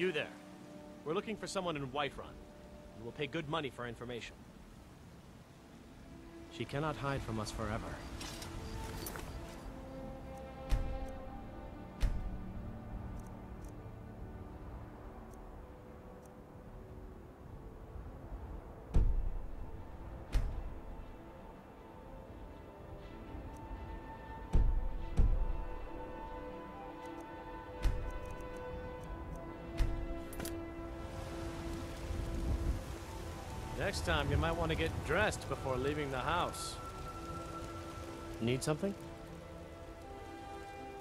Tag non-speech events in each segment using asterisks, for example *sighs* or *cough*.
You there. We're looking for someone in Whiterun. We will pay good money for information. She cannot hide from us forever. Time, you might want to get dressed before leaving the house. Need something?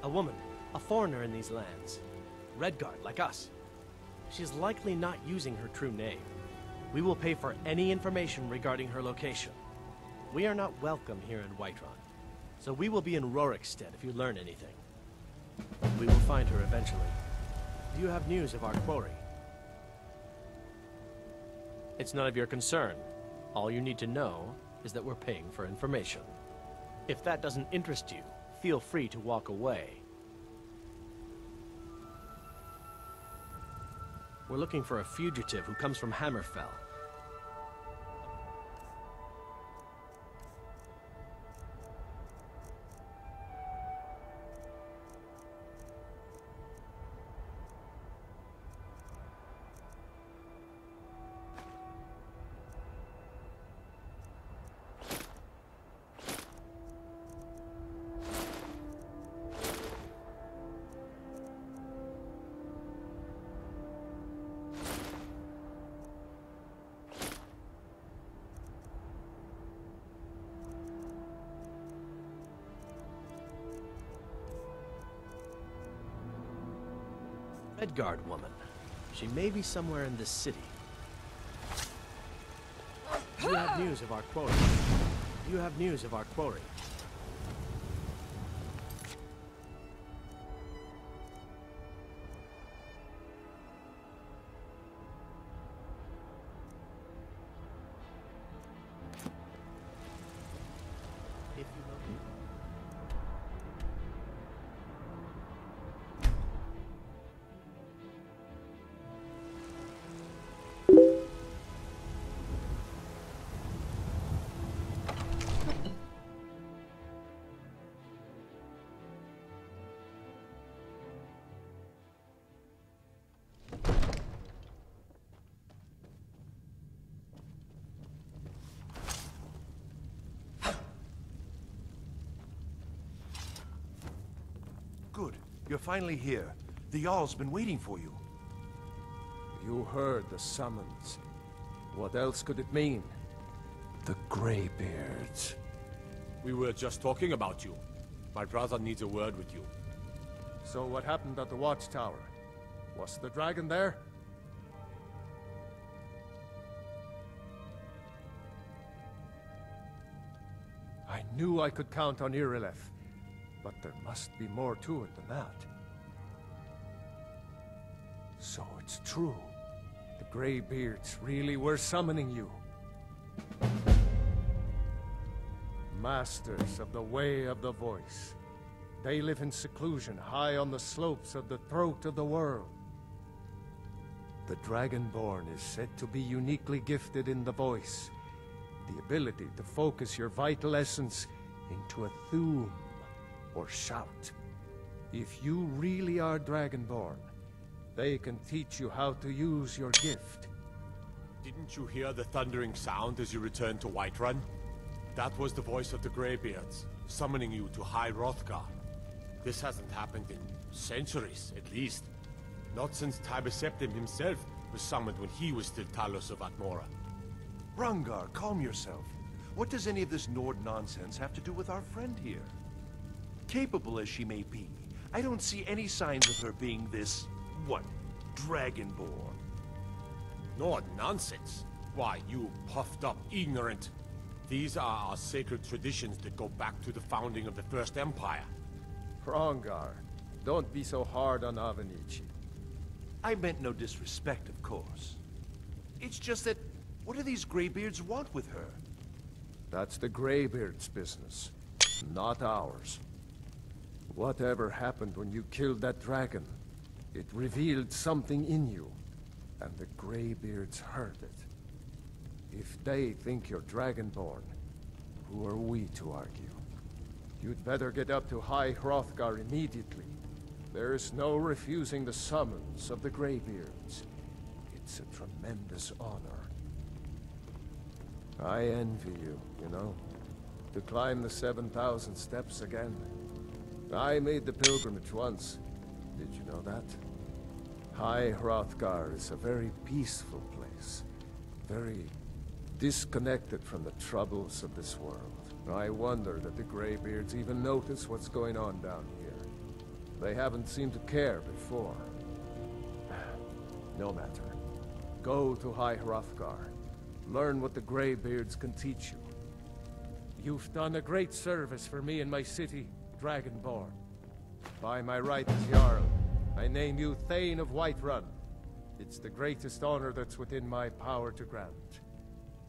A woman, a foreigner in these lands. Redguard, like us. She's likely not using her true name. We will pay for any information regarding her location. We are not welcome here in Whiterun, so we will be in Rorikstead if you learn anything. We will find her eventually. Do you have news of our quarry? It's none of your concern. All you need to know is that we're paying for information. If that doesn't interest you, feel free to walk away. We're looking for a fugitive who comes from Hammerfell. Redguard woman. She may be somewhere in this city. You have news of our quarry? You have news of our quarry? You're finally here. The Jarl's been waiting for you. You heard the summons. What else could it mean? The Greybeards. We were just talking about you. My brother needs a word with you. So what happened at the watchtower? Was the dragon there? I knew I could count on Irileth, but there must be more to it than that. So it's true. The Greybeards really were summoning you. Masters of the Way of the Voice. They live in seclusion high on the slopes of the throat of the world. The Dragonborn is said to be uniquely gifted in the voice, the ability to focus your vital essence into a Thu'um or shout. If you really are Dragonborn, they can teach you how to use your gift. Didn't you hear the thundering sound as you returned to Whiterun? That was the voice of the Greybeards, summoning you to High Hrothgar. This hasn't happened in centuries, at least. Not since Tiber Septim himself was summoned when he was still Talos of Atmora. Hrongar, calm yourself. What does any of this Nord nonsense have to do with our friend here? Capable as she may be, I don't see any signs of her being this, what, Dragonborn. Nord nonsense. Why, you puffed up ignorant. These are our sacred traditions that go back to the founding of the First Empire. Hrongar, don't be so hard on Avenicci. I meant no disrespect, of course. It's just that, what do these Greybeards want with her? That's the Greybeard's business, not ours. Whatever happened when you killed that dragon? It revealed something in you, and the Greybeards heard it. If they think you're Dragonborn, who are we to argue? You'd better get up to High Hrothgar immediately. There's no refusing the summons of the Greybeards. It's a tremendous honor. I envy you, you know. To climb the 7,000 steps again. I made the pilgrimage once. Did you know that? High Hrothgar is a very peaceful place. Very disconnected from the troubles of this world. I wonder that the Greybeards even notice what's going on down here. They haven't seemed to care before. *sighs* No matter. Go to High Hrothgar. Learn what the Greybeards can teach you. You've done a great service for me and my city, Dragonborn. By my right as Jarl, I name you Thane of Whiterun. It's the greatest honor that's within my power to grant.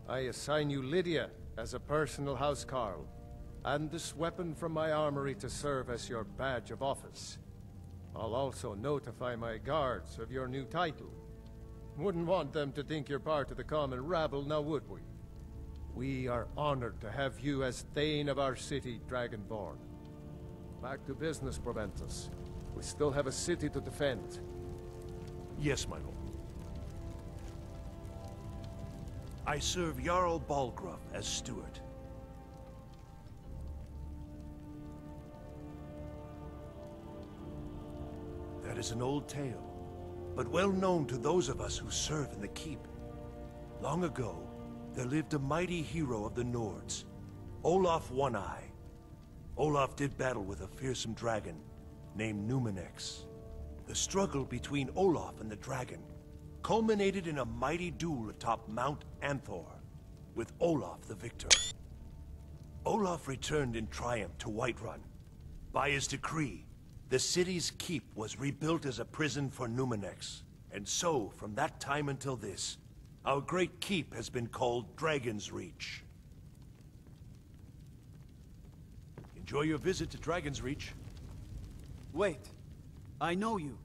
I assign you Lydia as a personal housecarl, and this weapon from my armory to serve as your badge of office. I'll also notify my guards of your new title. Wouldn't want them to think you're part of the common rabble, now would we? We are honored to have you as Thane of our city, Dragonborn. Back to business, Proventus. We still have a city to defend. Yes, my lord. I serve Jarl Balgruuf as steward. That is an old tale, but well known to those of us who serve in the keep. Long ago, there lived a mighty hero of the Nords, Olaf One-Eye. Olaf did battle with a fearsome dragon named Numinex. The struggle between Olaf and the dragon culminated in a mighty duel atop Mount Anthor, with Olaf the victor. Olaf returned in triumph to Whiterun. By his decree, the city's keep was rebuilt as a prison for Numinex. And so, from that time until this, our great keep has been called Dragon's Reach. Enjoy your visit to Dragon's Reach. Wait. I know you.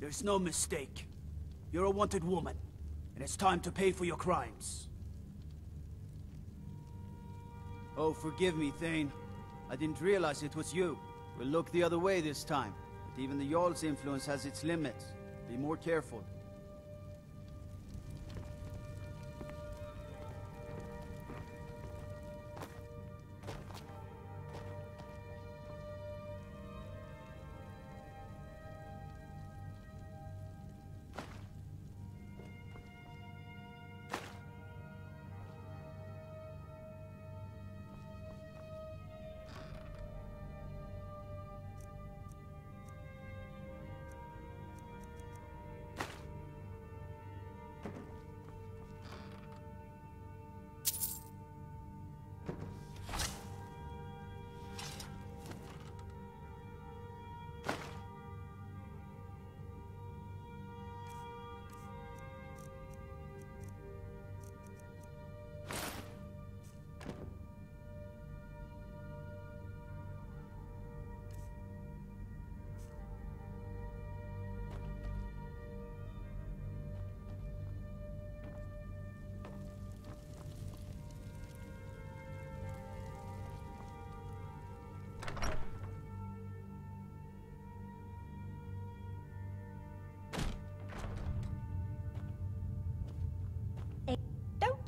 There's no mistake. You're a wanted woman, and it's time to pay for your crimes. Oh, forgive me, Thane. I didn't realize it was you. We'll look the other way this time, but even the Jarl's influence has its limits. Be more careful.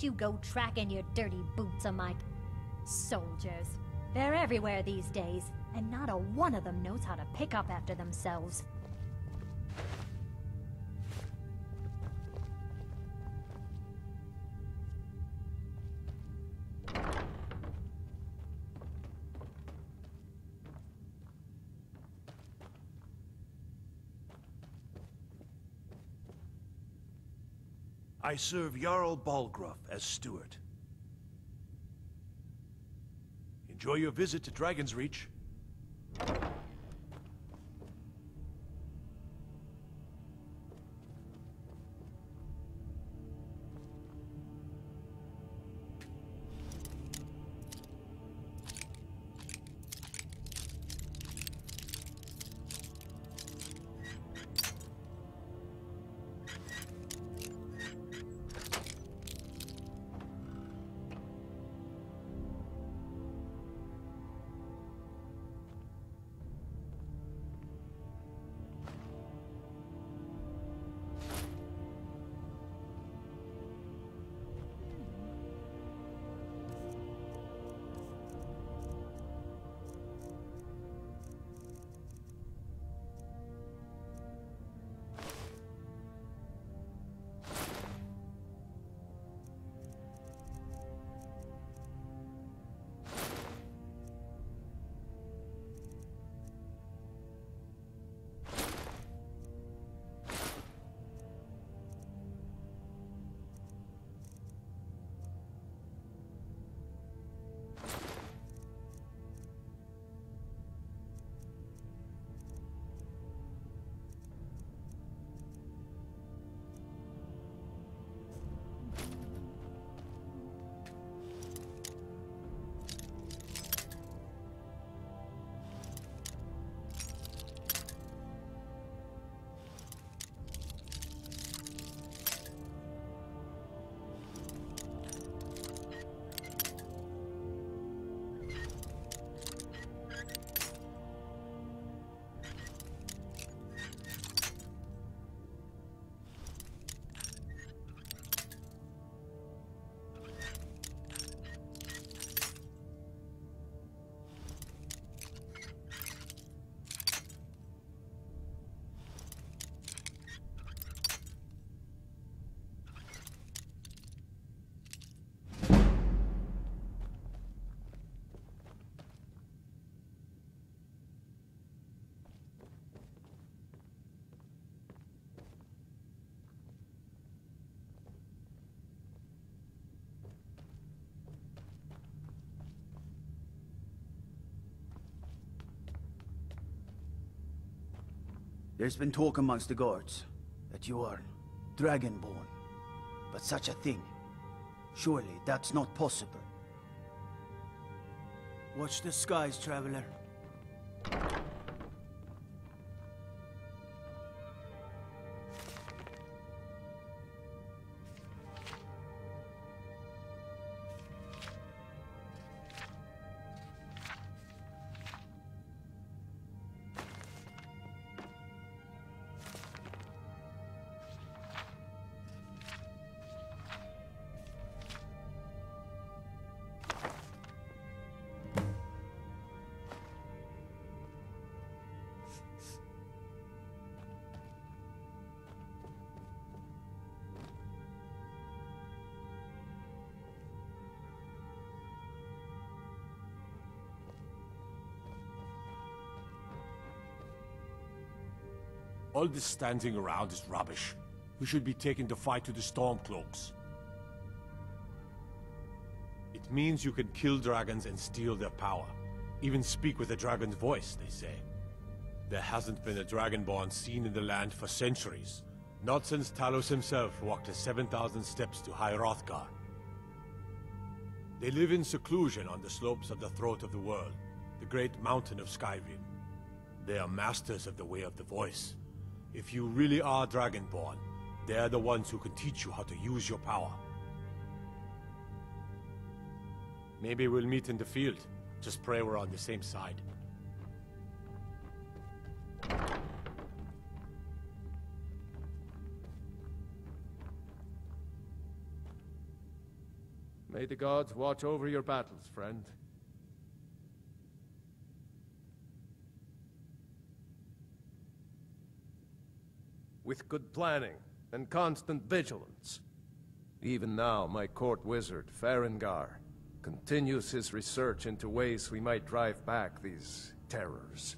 You go tracking your dirty boots on my soldiers. They're everywhere these days, and not a one of them knows how to pick up after themselves. I serve Jarl Balgruuf as steward. Enjoy your visit to Dragon's Reach. There's been talk amongst the guards that you are Dragonborn. But such a thing, surely that's not possible. Watch the skies, traveler. All this standing around is rubbish. We should be taking the fight to the Stormcloaks. It means you can kill dragons and steal their power. Even speak with a dragon's voice, they say. There hasn't been a Dragonborn seen in the land for centuries. Not since Talos himself walked the 7,000 steps to High Hrothgar. They live in seclusion on the slopes of the Throat of the World, the great mountain of Skyrim. They are masters of the Way of the Voice. If you really are Dragonborn, they're the ones who can teach you how to use your power. Maybe we'll meet in the field. Just pray we're on the same side. May the gods watch over your battles, friend. Good planning and constant vigilance. Even now, my court wizard, Farengar, continues his research into ways we might drive back these terrors.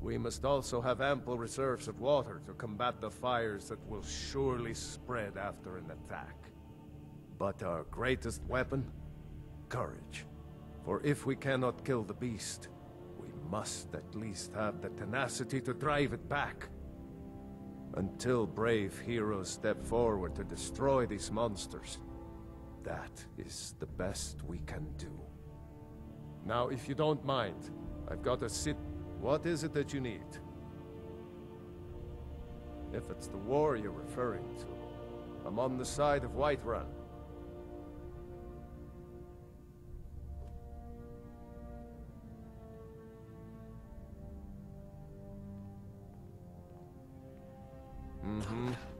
We must also have ample reserves of water to combat the fires that will surely spread after an attack. But our greatest weapon? Courage. For if we cannot kill the beast, we must at least have the tenacity to drive it back. Until brave heroes step forward to destroy these monsters, that is the best we can do. Now, if you don't mind, I've got to sit... What is it that you need? If it's the war you're referring to, I'm on the side of Whiterun. Mm-hmm.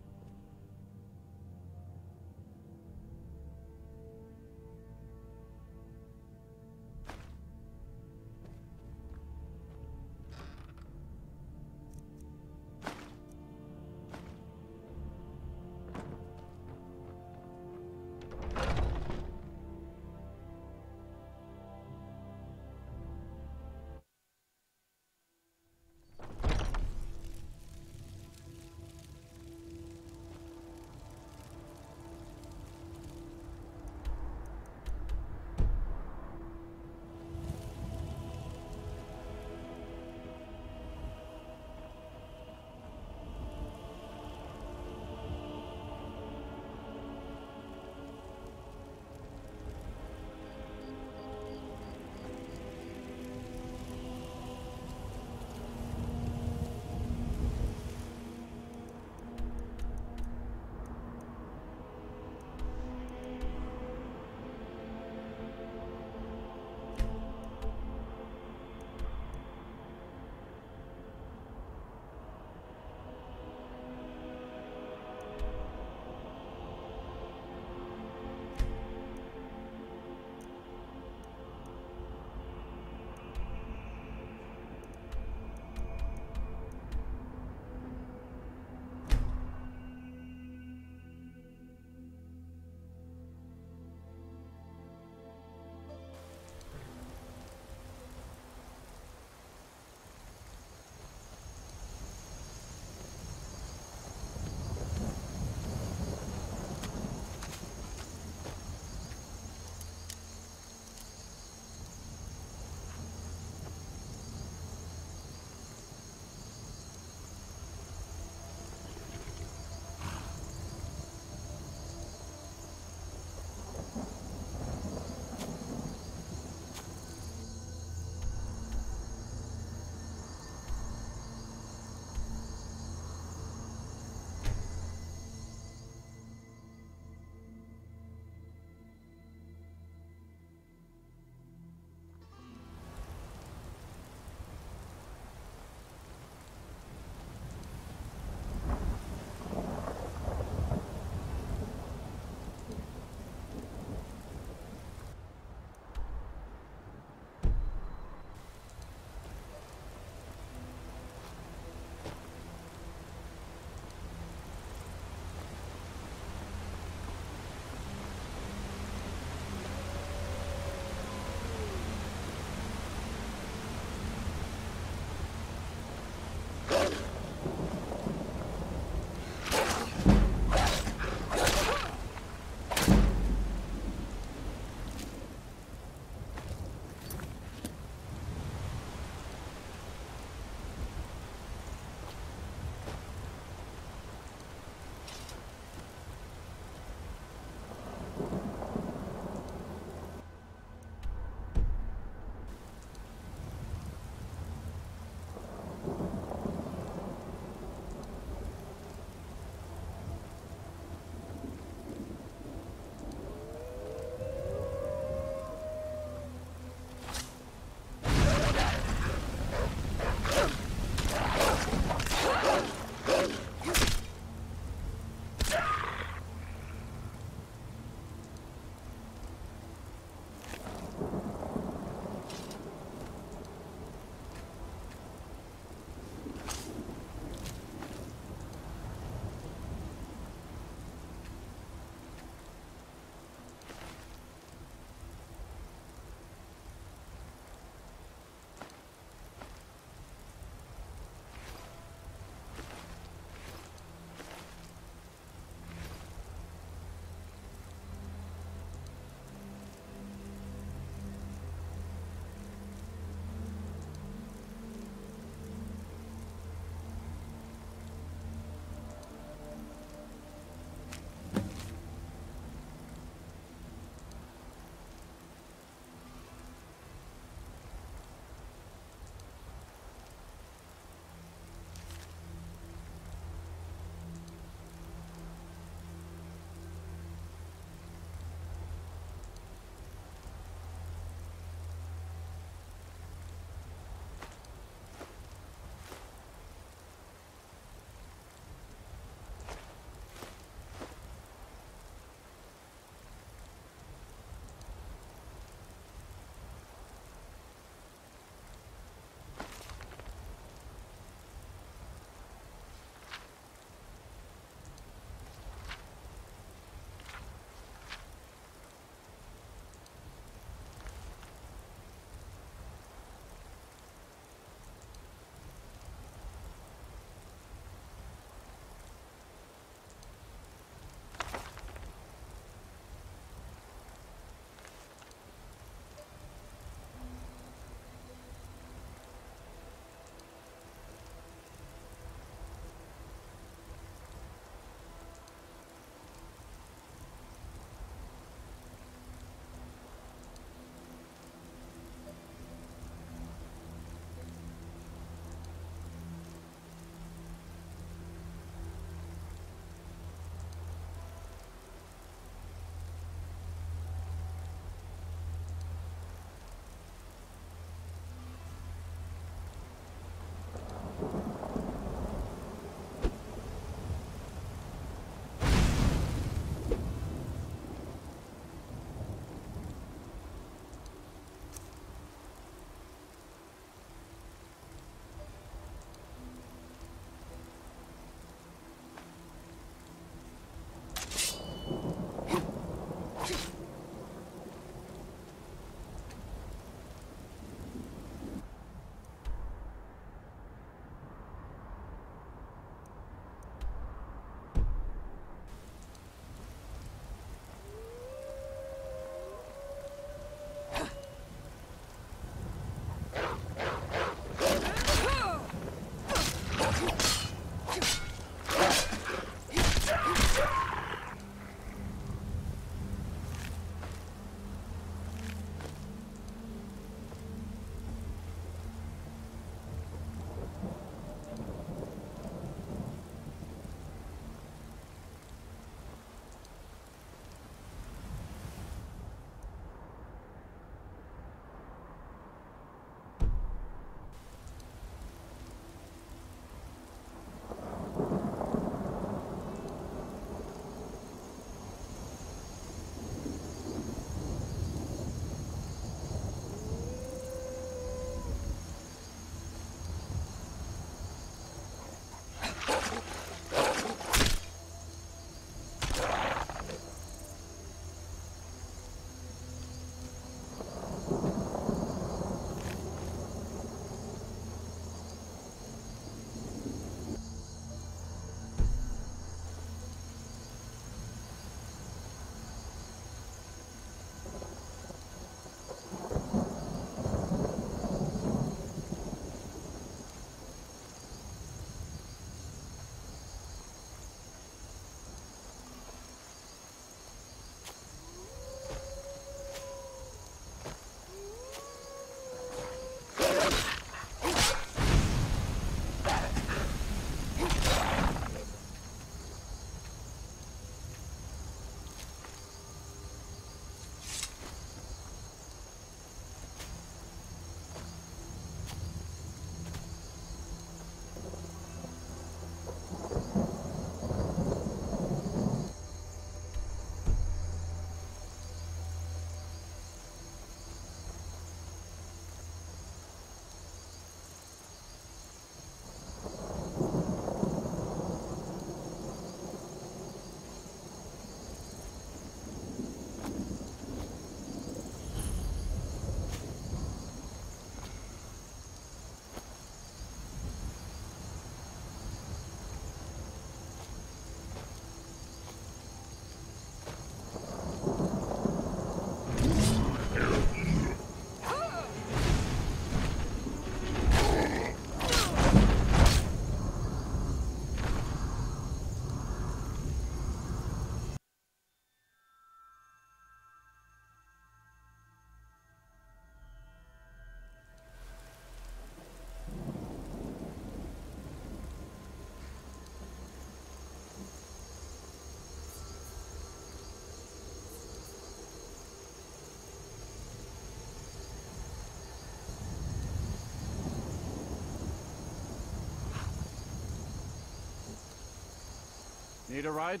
Need a ride?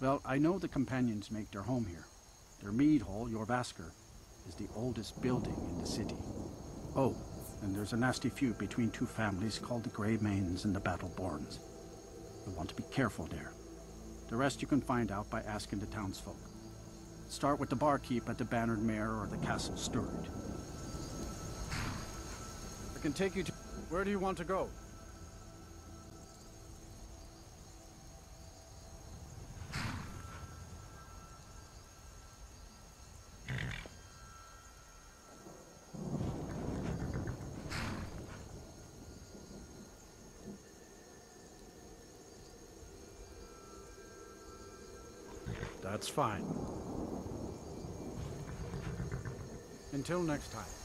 Well, I know the companions make their home here. Their mead hall, Jorrvaskr, is the oldest building in the city. Oh, and there's a nasty feud between two families called the Greymanes and the Battleborns. You'll want to be careful there. The rest you can find out by asking the townsfolk. Start with the barkeep at the Bannered Mare or the Castle Steward. I can take you to... Where do you want to go? That's fine. Until next time.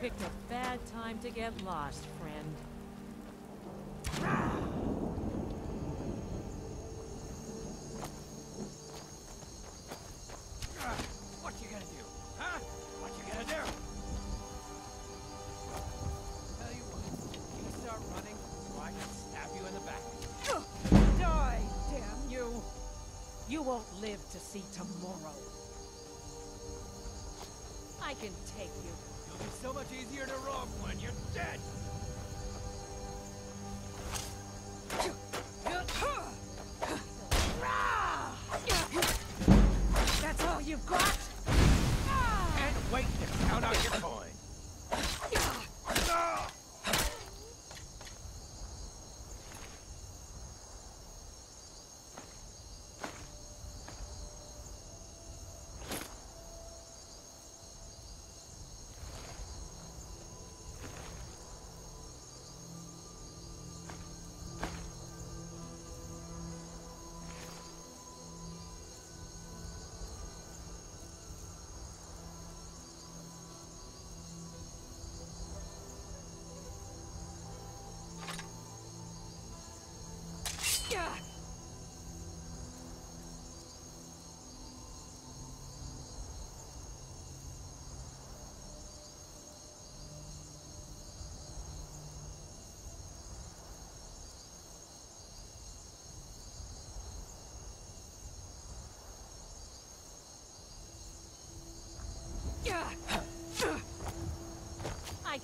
Picked a bad time to get lost, friend. What you gonna do? Huh? What you gonna do? Tell you what, you start running so I can stab you in the back. Die, damn you! You won't live to see tomorrow. I can take you. So much easier to rob when you're dead.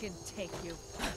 Can take you.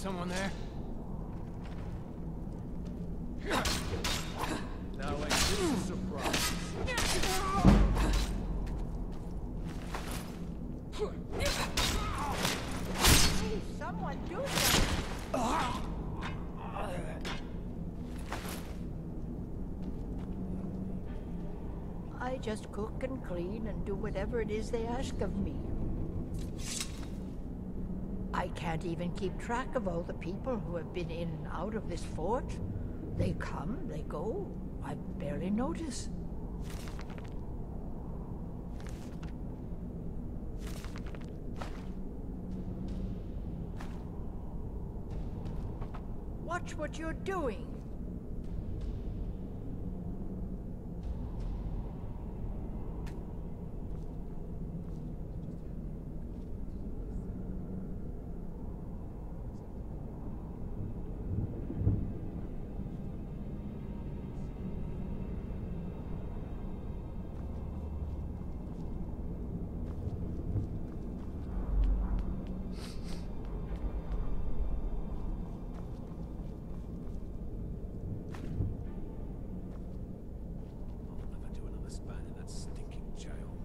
Someone there? Now a surprise? Someone do something! I just cook and clean and do whatever it is they ask of me. I can't even keep track of all the people who have been in and out of this fort. They come, they go. I barely notice. Watch what you're doing. Stinking